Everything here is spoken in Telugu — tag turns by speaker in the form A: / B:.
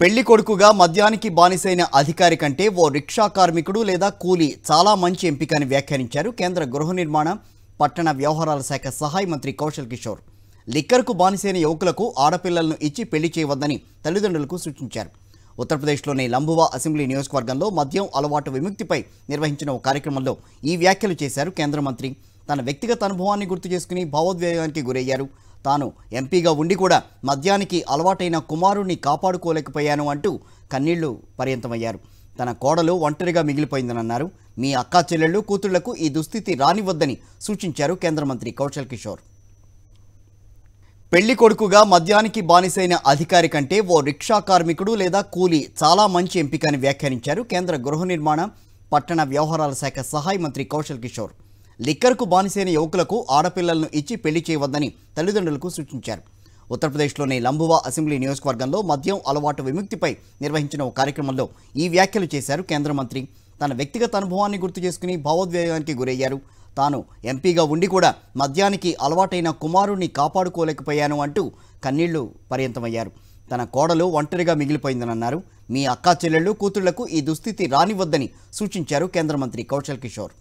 A: పెళ్ళి కొడుకుగా మద్యానికి బానిసైన అధికారి కంటే ఓ రిక్షా కార్మికుడు లేదా కూలీ చాలా మంచి ఎంపిక అని వ్యాఖ్యానించారు కేంద్ర గృహ నిర్మాణ పట్టణ వ్యవహారాల శాఖ సహాయ మంత్రి కౌశల్ కిషోర్. లిక్కర్కు బానిసైన యువకులకు ఆడపిల్లలను ఇచ్చి పెళ్ళి చేయవద్దని తల్లిదండ్రులకు సూచించారు. ఉత్తరప్రదేశ్లోని లంబువా అసెంబ్లీ నియోజకవర్గంలో మద్యం అలవాటు విముక్తిపై నిర్వహించిన ఓ కార్యక్రమంలో ఈ వ్యాఖ్యలు చేశారు కేంద్ర మంత్రి. తన వ్యక్తిగత అనుభవాన్ని గుర్తు చేసుకుని భావోద్వేగానికి గురయ్యారు. తాను ఎంపీగా ఉండి కూడా మద్యానికి అలవాటైన కుమారుణ్ణి కాపాడుకోలేకపోయాను అంటూ కన్నీళ్ళు పర్యంతమయ్యారు. తన కోడలు ఒంటరిగా మిగిలిపోయిందని అన్నారు మీ అక్కా చెల్లెళ్ళు కూతుళ్ళకు ఈ దుస్థితి రానివద్దని సూచించారు కేంద్ర మంత్రి కౌశల్ కిషోర్. పెళ్ళి కొడుకుగా మద్యానికి బానిసైన అధికారి కంటే ఓ రిక్షా కార్మికుడు లేదా కూలీ చాలా మంచి ఎంపిక అని వ్యాఖ్యానించారు కేంద్ర గృహ నిర్మాణ పట్టణ వ్యవహారాల శాఖ సహాయ మంత్రి కౌశల్ కిషోర్. లిక్కర్కు బానిసైన యువకులకు ఆడపిల్లలను ఇచ్చి పెళ్ళి చేయవద్దని తల్లిదండ్రులకు సూచించారు. ఉత్తరప్రదేశ్లోని లంబువా అసెంబ్లీ నియోజకవర్గంలో మద్యం అలవాటు విముక్తిపై నిర్వహించిన ఓ కార్యక్రమంలో ఈ వ్యాఖ్యలు చేశారు కేంద్ర మంత్రి. తన వ్యక్తిగత అనుభవాన్ని గుర్తు చేసుకుని భావోద్వేగానికి గురయ్యారు. తాను ఎంపీగా ఉండి కూడా మద్యానికి అలవాటైన కుమారుణ్ణి కాపాడుకోలేకపోయాను అంటూ కన్నీళ్ళు పర్యంతమయ్యారు. తన కోడలు ఒంటరిగా మిగిలిపోయిందని అన్నారు మీ అక్కా చెల్లెళ్ళు కూతుళ్ళకు ఈ దుస్థితి రానివద్దని సూచించారు కేంద్ర మంత్రి కౌశల్ కిషోర్.